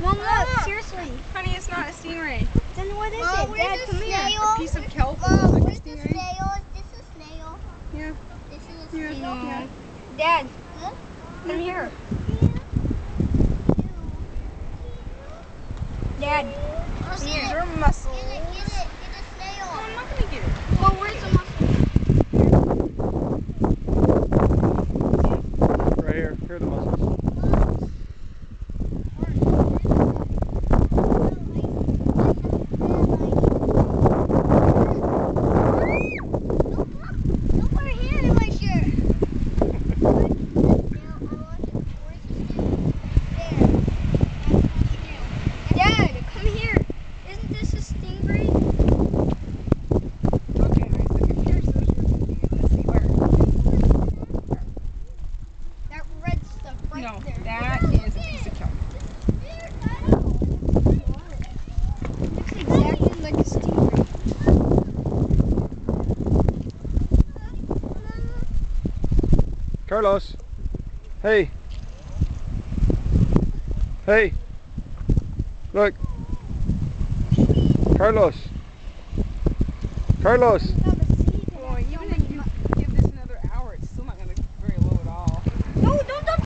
Mom, look, seriously. Honey, it's not a stingray. Then what is Mom, it? where's Dad, the come here. A piece of kelp Mom, looks like a where's the stingray. snail? Is this a snail? Yeah. This is a Yeah. snail? Yeah. Dad, Huh? come here. Dad. Oh, These get it. No, that is a piece of kelp. Looks exactly like a stingray. Carlos. Hey. Hey. Look. Carlos. Carlos.